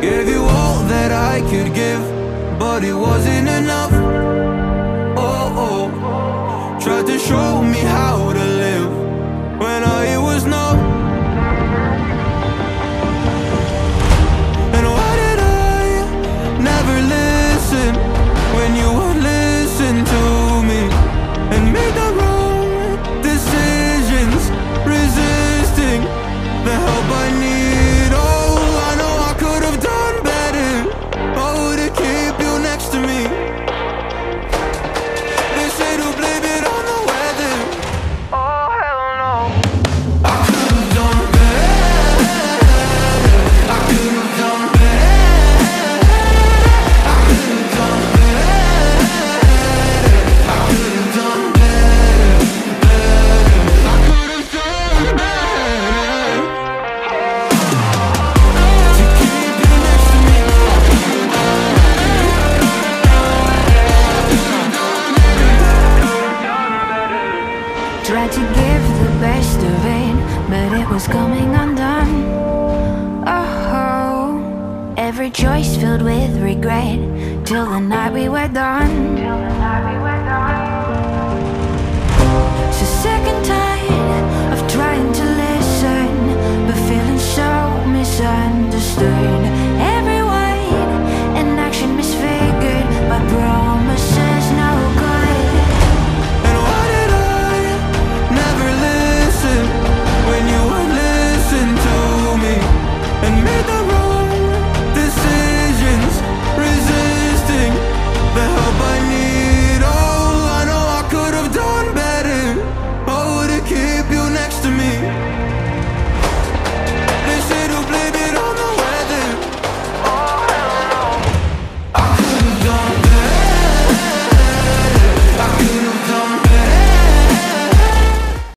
Gave you all that I could give But it wasn't enough. Oh, oh. Tried to show me how to live When I was numb. And why did I never listen When you would listen to best of it, but it was coming undone. Oh, every choice filled with regret till the night we were done.